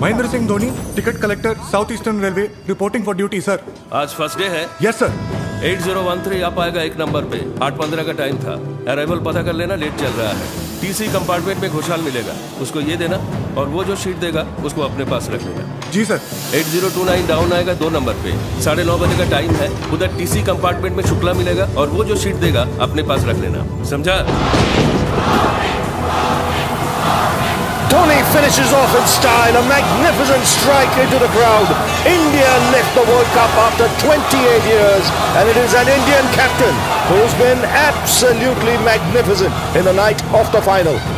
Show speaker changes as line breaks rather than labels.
Mahendra Singh Dhoni ticket collector south eastern railway reporting for duty sir
आज first day है?
Yes sir
8013 आ पाएगा एक number पे। आठ पंद्रह का टाइम था। अराइवल पता कर लेना लेट चल रहा है। टीसी कंपार्टमेंट में घोषाल मिलेगा। उसको ये देना और वो जो शीट देगा उसको अपने पास रख लेना।
जी सर
8029 डाउन आएगा दो नंबर पे। साढ़े नौ बजे का टाइम है। उधर टीसी कंपार्टमेंट में शुक्ला मिलेगा और वो जो शीट देगा अपने पास रख लेना। समझा?
Dhoni finishes off in style, a magnificent strike into the crowd. India lift the World Cup after 28 years, and it is an Indian captain who's been absolutely magnificent in the night of the final.